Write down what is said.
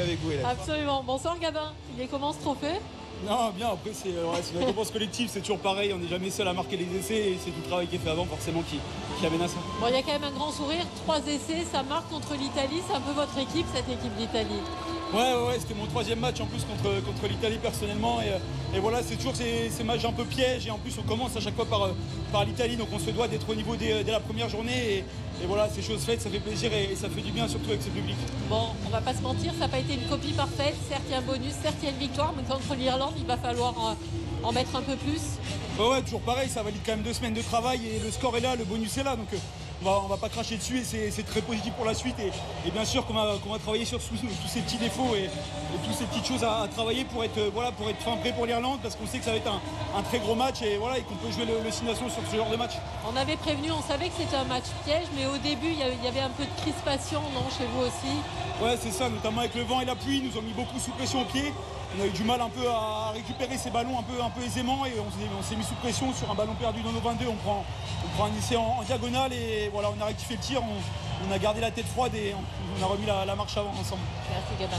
avec vous, Hélène. Absolument. Bonsoir Gabin. Il est comment ce trophée? Non, bien, après, c'est ouais, c'est une récompense collective, c'est toujours pareil, on n'est jamais seul à marquer les essais et c'est tout le travail qui est fait avant, forcément, qui, qui amène à ça. Bon, il y a quand même un grand sourire. Trois essais, ça marque contre l'Italie. C'est un peu votre équipe, cette équipe d'Italie? Ouais, ouais, ouais, c'était mon troisième match en plus contre, contre l'Italie personnellement. Et, euh, et voilà, c'est toujours ces, ces matchs un peu pièges. Et en plus, on commence à chaque fois par, euh, par l'Italie. Donc on se doit d'être au niveau dès, dès la première journée. Et, et voilà, c'est chose faite, ça fait plaisir et, et ça fait du bien, surtout avec ce public. Bon, on va pas se mentir, ça n'a pas été une copie parfaite. Certes, il y a un bonus, certes, il y a une victoire. Mais contre l'Irlande, il va falloir en, en mettre un peu plus. Ouais, ouais, toujours pareil, ça valide quand même deux semaines de travail et le score est là, le bonus est là. Donc euh, on va, on va pas cracher dessus et c'est très positif pour la suite. Et, et bien sûr qu'on va, va travailler sur tous tous ces petits défauts et, et toutes ces petites choses à, à travailler pour être, voilà, pour être fin prêt pour l'Irlande parce qu'on sait que ça va être un, un très gros match et, voilà, et qu'on peut jouer le, le Six Nations sur ce genre de match. On avait prévenu, on savait que c'était un match piège, mais au début, il y avait- un peu de crispation, non, chez vous aussi? Ouais, c'est ça, notamment avec le vent et la pluie, ils nous ont mis beaucoup sous pression au pied. On a eu du mal un peu à récupérer ces ballons un peu, un peu aisément et on s'est- on s'est mis sous pression sur un ballon perdu dans nos 22. On prend, on prend un essai en, en diagonale et voilà, on a rectifié le tir, on, on a gardé la tête froide et on, on a remis la, la marche avant ensemble. Merci Gabin.